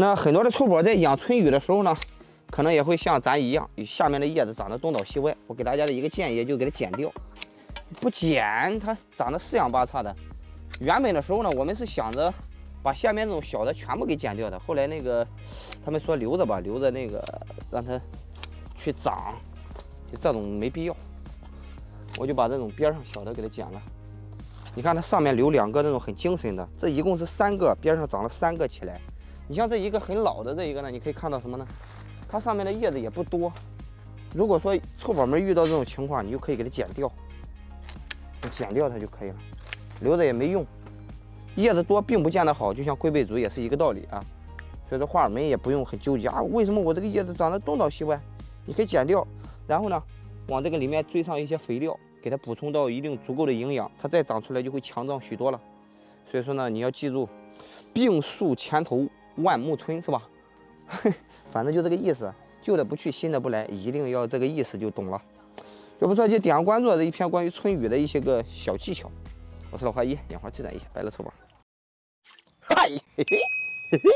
那很多的臭宝在养春雨的时候呢，可能也会像咱一样，下面的叶子长得东倒西歪。我给大家的一个建议就给它剪掉，不剪它长得四仰八叉的。原本的时候呢，我们是想着把下面这种小的全部给剪掉的。后来那个他们说留着吧，留着那个让它去长，就这种没必要。我就把这种边上小的给它剪了。你看它上面留两个那种很精神的，这一共是三个，边上长了三个起来。你像这一个很老的这一个呢，你可以看到什么呢？它上面的叶子也不多。如果说臭宝们遇到这种情况，你就可以给它剪掉，剪掉它就可以了，留着也没用。叶子多并不见得好，就像龟背竹也是一个道理啊。所以说花儿们也不用很纠结啊，为什么我这个叶子长得东倒西歪？你可以剪掉，然后呢，往这个里面追上一些肥料。给它补充到一定足够的营养，它再长出来就会强壮许多了。所以说呢，你要记住，病树前头万木春，是吧？反正就这个意思，旧的不去，新的不来，一定要这个意思就懂了。要不说就点个关注，这一篇关于春雨的一些个小技巧。我是老花一，养花自然一，白了臭宝。嗨，嘿嘿嘿嘿。